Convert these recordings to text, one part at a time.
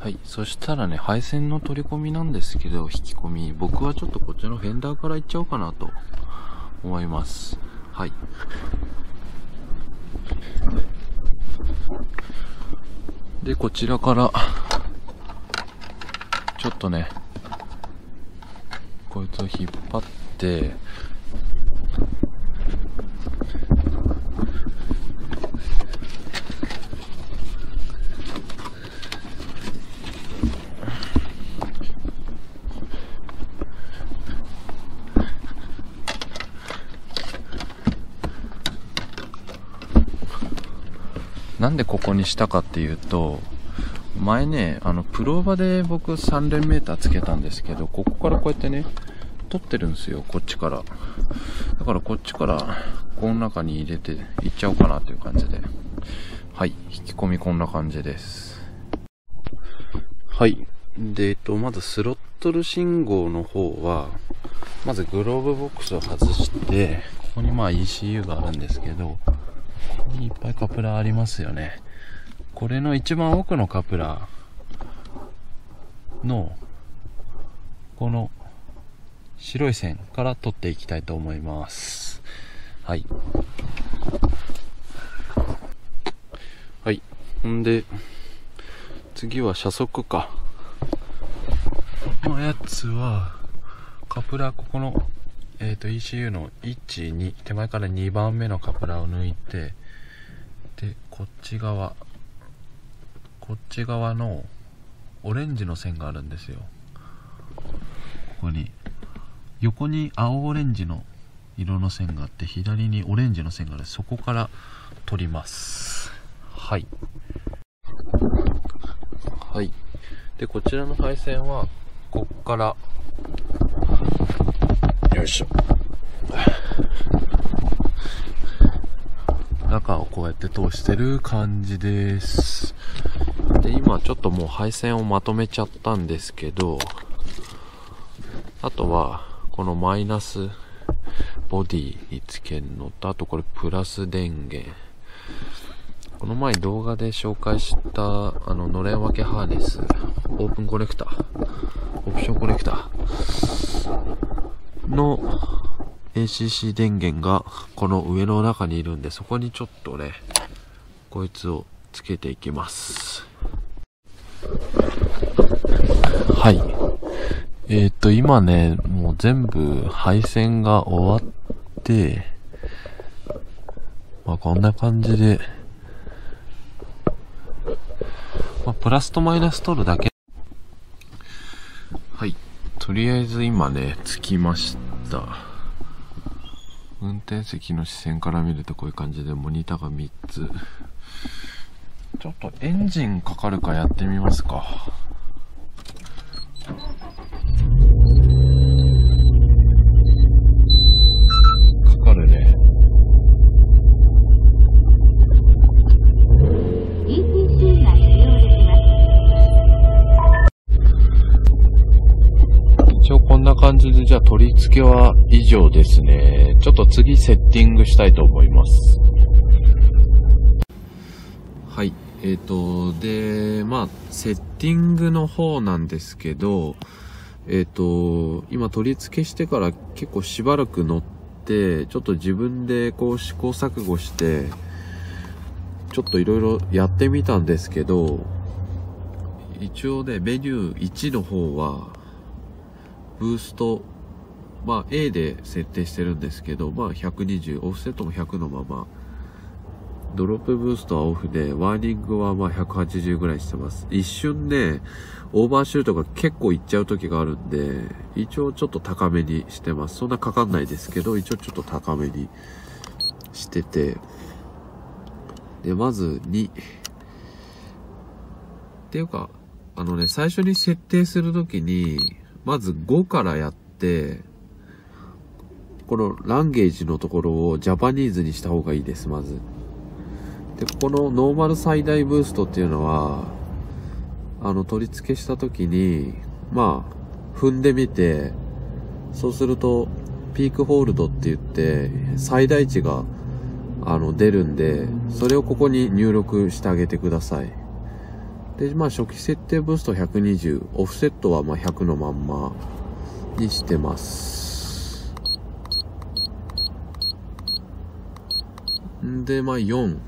はい。そしたらね、配線の取り込みなんですけど、引き込み。僕はちょっとこっちのフェンダーからいっちゃおうかなと思います。はい。で、こちらから、ちょっとね、こいつを引っ張って、なんでここにしたかっていうと、前ね、あの、プローバで僕3連メーターつけたんですけど、ここからこうやってね、取ってるんですよ、こっちから。だからこっちから、この中に入れていっちゃおうかなという感じで。はい、引き込みこんな感じです。はい。で、えっと、まずスロットル信号の方は、まずグローブボックスを外して、ここにまあ ECU があるんですけど、ここにいっぱいカプラーありますよね。これの一番奥のカプラーの、この白い線から取っていきたいと思います。はい。はい。んで、次は車速か。このやつは、カプラーここの、えっ、と ECU の1、2、手前から2番目のカプラーを抜いて、で、こっち側、こっち側のオレンジの線があるんですよ。ここに。横に青オレンジの色の線があって、左にオレンジの線がある。そこから取ります。はい。はい。で、こちらの配線は、こっから、よいしょ。中をこうやって通してる感じです。で、今ちょっともう配線をまとめちゃったんですけど、あとは、このマイナスボディにつけるのと、あとこれプラス電源。この前動画で紹介した、あの、のれん分けハーネス、オープンコネクター、オプションコネクターの ACC 電源がこの上の中にいるんで、そこにちょっとね、こいつをつけていきます。はい。えっ、と、今ね、もう全部配線が終わって、まあこんな感じで、まあ、プラスとマイナス取るだけ。はい。とりあえず今ね、着きました。運転席の視線から見るとこういう感じでモニターが3つ。ちょっとエンジンかかるかやってみますか。取り付けは以上ですね。ちょっと次セッティングしたいと思います。はい。えっ、と、で、まあ、セッティングの方なんですけど、えっ、と、今取り付けしてから結構しばらく乗って、ちょっと自分でこう試行錯誤して、ちょっといろいろやってみたんですけど、一応ね、メニュー1の方は、ブースト、まあ A で設定してるんですけど、まあ120、オフセットも100のまま、ドロップブーストはオフで、ワーニングはまあ180ぐらいしてます。一瞬ね、オーバーシュートが結構いっちゃう時があるんで、一応ちょっと高めにしてます。そんなかかんないですけど、一応ちょっと高めにしてて、で、まず2。っていうか、あのね、最初に設定するときに、まず5からやって、このランゲージのところをジャパニーズにした方がいいです、まず。で、このノーマル最大ブーストっていうのは、あの、取り付けしたときに、まあ、踏んでみて、そうすると、ピークホールドって言って、最大値が、あの、出るんで、それをここに入力してあげてください。で、まあ初期設定ブースト120、オフセットはま100のまんまにしてます。で、まあ4。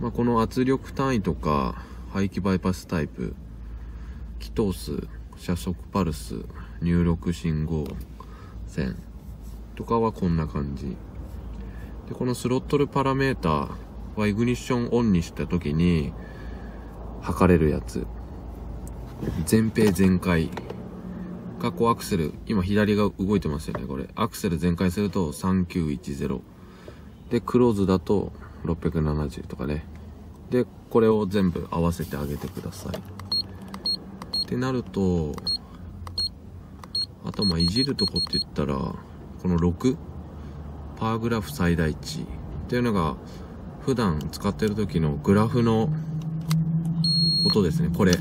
まあこの圧力単位とか、排気バイパスタイプ、気通数、車速パルス、入力信号線とかはこんな感じ。で、このスロットルパラメーターはイグニッションオンにした時に測れるやつ。前平全開。過去アクセル、今左が動いてますよね、これ。アクセル全開すると3910。で、クローズだと670とかね。で、これを全部合わせてあげてください。ってなると、あとまあいじるとこって言ったら、この6、パーグラフ最大値っていうのが、普段使ってる時のグラフのことですね、これ。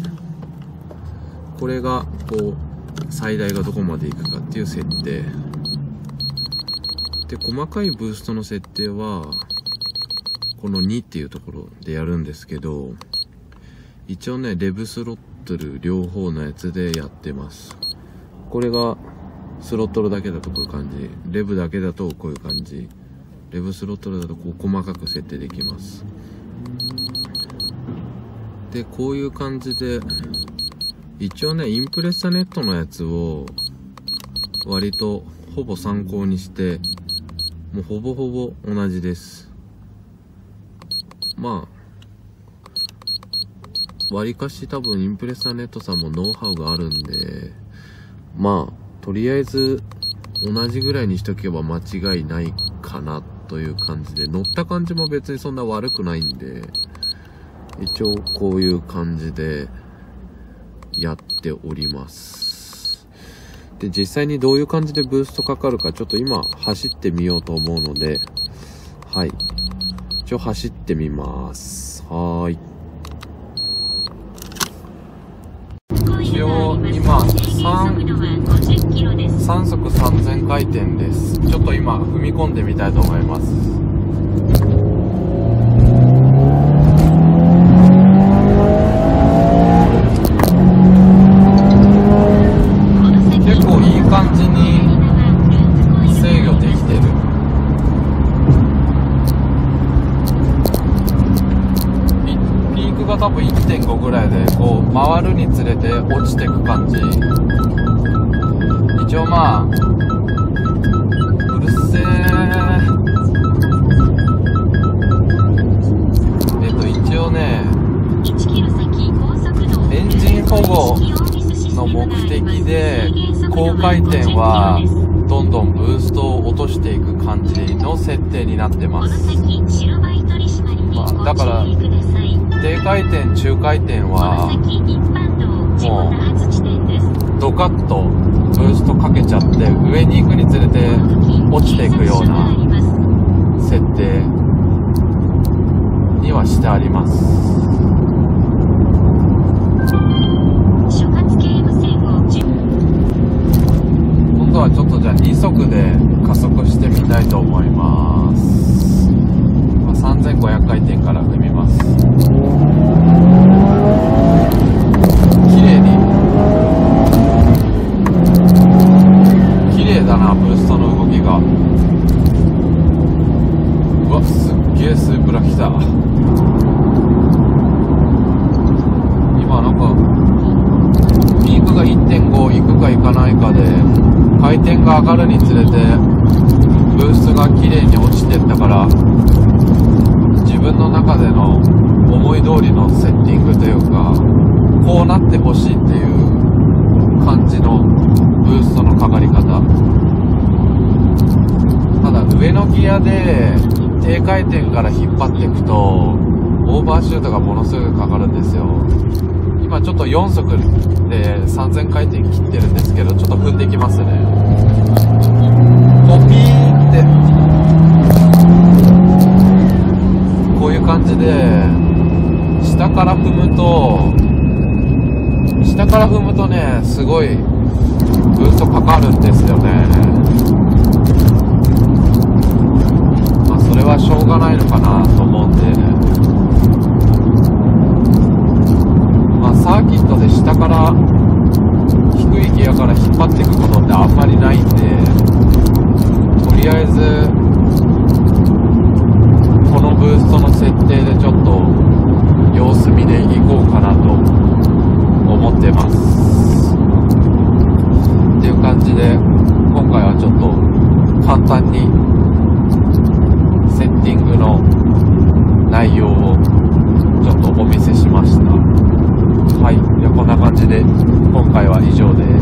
これが、こう、最大がどこまでいくかっていう設定。で、細かいブーストの設定は、この2っていうところでやるんですけど、一応ね、レブスロットル両方のやつでやってます。これが、スロットルだけだとこういう感じ。レブだけだとこういう感じ。レブスロットルだとこう細かく設定できます。で、こういう感じで、一応ね、インプレッサネットのやつを、割とほぼ参考にして、もうほぼほぼ同じです。まあ、割かし多分インプレッサネットさんもノウハウがあるんで、まあ、とりあえず同じぐらいにしとけば間違いないかなという感じで、乗った感じも別にそんな悪くないんで、一応こういう感じでやっております。で、実際にどういう感じでブーストかかるかちょっと今走ってみようと思うので、はい。一応走ってみます。はーい。一応今3 3速3000回転です。ちょっと今踏み込んでみたいと思います。結構いい感じに制御できてる。ピピークが多分1.5ぐらいで、こう回るにつれて落ちていく感じ。一応まあ、うるせえ。えっと、一応ね、エンジン保護の目的で、高回転はどんどんブーストを落としていく感じの設定になってます。まあ、だから、低回転、中回転は、もう、ドカッとブーストかけちゃって、上に行くにつれて落ちていくような設定にはしてあります。今度はちょっとじゃあ2速で加速してみたいと思います。まあ3500回転から踏みます。綺麗に。綺麗だな、ブーストの動きが。うわ、すっげえスープラ来た。今なんか、ピークが1.5行くか行かないかで、回転が上がるにつれて、ブーストが綺麗に落ちてったから、自分の中での思い通りのセッティングというか、こうなってほしいっていう感じのブーストのかかり方。ただ上のギアで低回転から引っ張っていくと、オーバーシュートがものすごくかかるんですよ。今ちょっと4速で3000回転切ってるんですけど、ちょっと踏んできますね。こうピーって、こういう感じで、下から踏むと、下から踏むとね、すごい、ブーストかかるんですよね。まあ、それはしょうがないのかなと思うんでサーキットで下、から低いギアから引っ張っていくことってあんまりないんでりあえずこのブーストの設定でちょっと様子見でいこうかなと思ってます。っていう感じで今回はちょっと簡単にセッティングの内容をちょっとお見せしました。はい。じゃこんな感じで今回は以上です。